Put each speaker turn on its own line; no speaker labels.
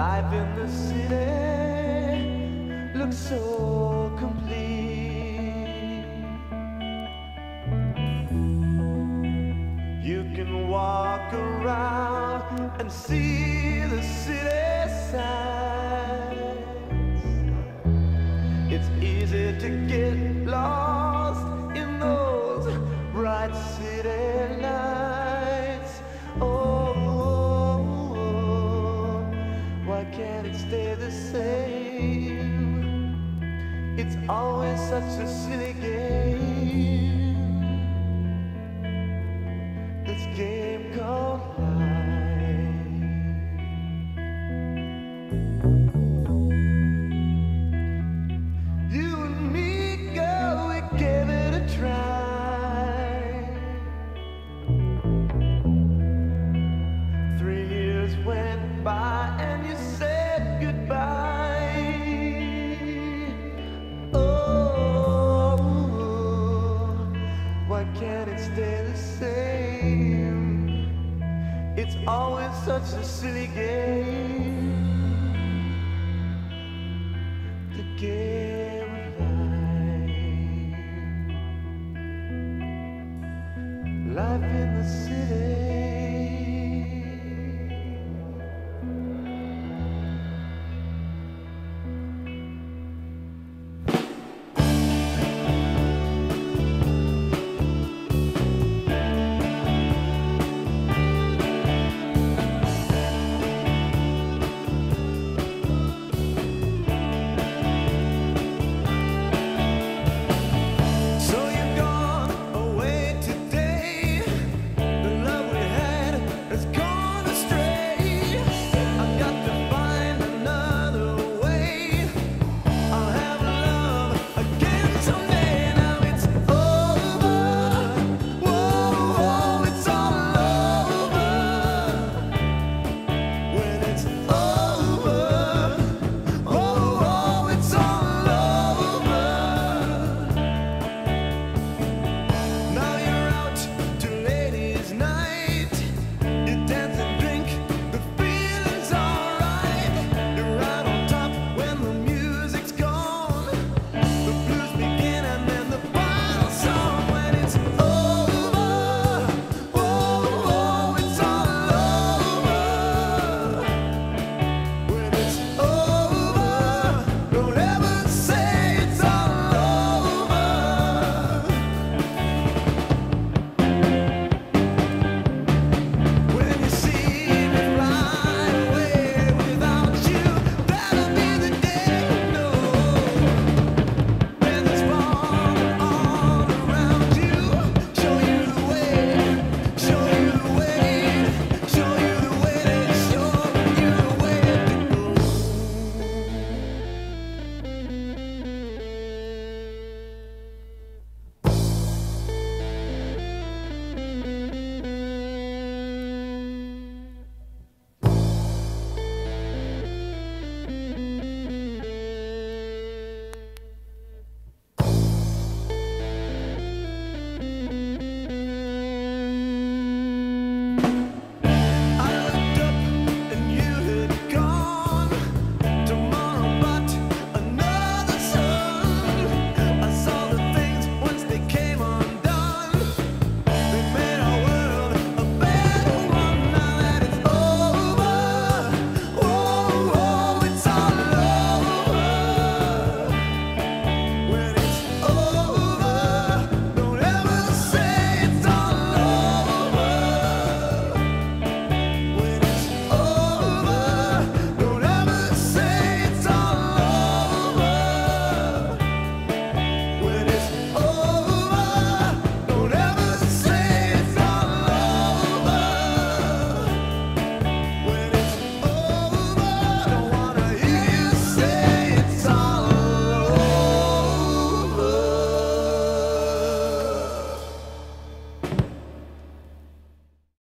Life in the city looks so complete. You can walk around and see the city. such a silly game. such a silly game. The game of life. Life in the city.